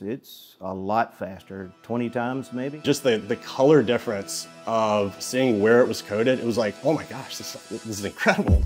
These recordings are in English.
It's a lot faster, 20 times maybe. Just the, the color difference of seeing where it was coated, it was like, oh my gosh, this, this is incredible.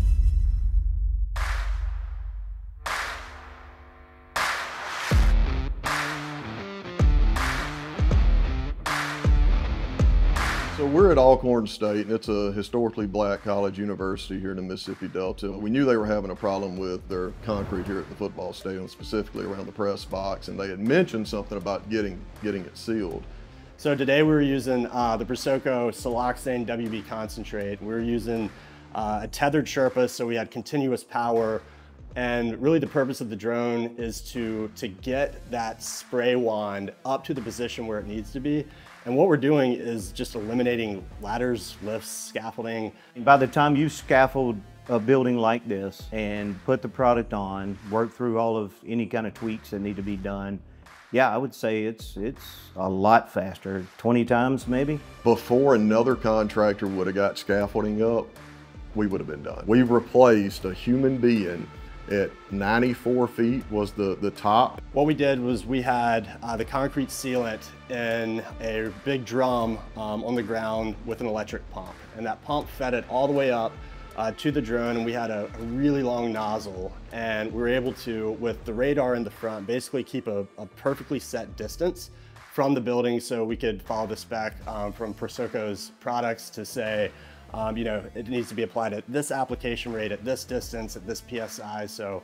We're at Alcorn State, and it's a historically black college university here in the Mississippi Delta. We knew they were having a problem with their concrete here at the football stadium, specifically around the press box, and they had mentioned something about getting getting it sealed. So today we were using uh, the Prosoco siloxane WB concentrate. We were using uh, a tethered Sherpa, so we had continuous power. And really the purpose of the drone is to, to get that spray wand up to the position where it needs to be. And what we're doing is just eliminating ladders, lifts, scaffolding. By the time you scaffold a building like this and put the product on, work through all of any kind of tweaks that need to be done, yeah, I would say it's it's a lot faster, 20 times maybe. Before another contractor would have got scaffolding up, we would have been done. We've replaced a human being at 94 feet was the, the top. What we did was we had uh, the concrete sealant in a big drum um, on the ground with an electric pump. And that pump fed it all the way up uh, to the drone and we had a, a, really long nozzle and we were able to, with the radar in the front, basically keep a, a perfectly set distance from the building so we could follow the spec um, from Prosoco's products to say, um, you know, it needs to be applied at this application rate, at this distance, at this PSI. So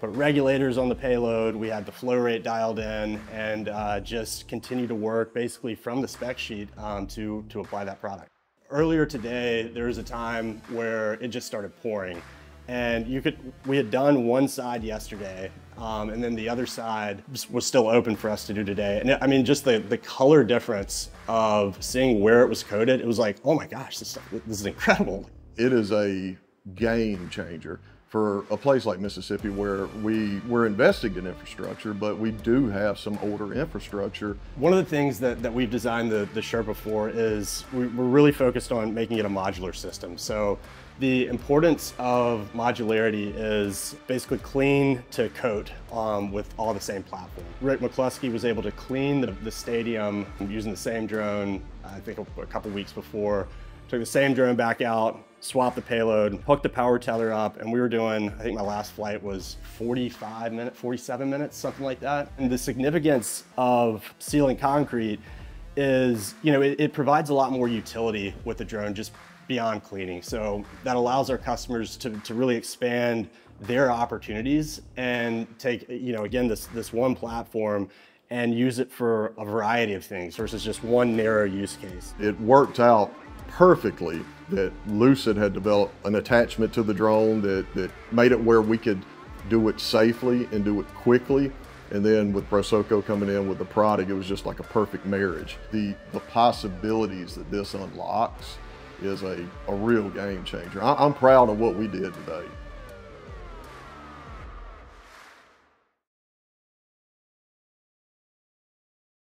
put regulators on the payload, we had the flow rate dialed in and uh, just continue to work basically from the spec sheet um, to, to apply that product. Earlier today, there was a time where it just started pouring. And you could, we had done one side yesterday, um, and then the other side was still open for us to do today. And I mean, just the, the color difference of seeing where it was coated, it was like, oh my gosh, this, this is incredible. It is a game changer for a place like Mississippi where we, we're investing in infrastructure, but we do have some older infrastructure. One of the things that, that we've designed the, the Sherpa for is we, we're really focused on making it a modular system. So the importance of modularity is basically clean to coat um, with all the same platform. Ric McCluskey was able to clean the, the stadium using the same drone, I think a, a couple weeks before, took the same drone back out, swapped the payload, hooked the power tether up, and we were doing, I think my last flight was 45 minutes, 47 minutes, something like that. And the significance of sealing concrete is, you know, it, it provides a lot more utility with the drone just beyond cleaning. So that allows our customers to, to really expand their opportunities and take, you know, again, this, this one platform and use it for a variety of things versus just one narrow use case. It worked out perfectly that Lucid had developed an attachment to the drone that, that made it where we could do it safely and do it quickly. And then with Prosoco coming in with the product, it was just like a perfect marriage. The, the possibilities that this unlocks is a, a real game changer. I, I'm proud of what we did today.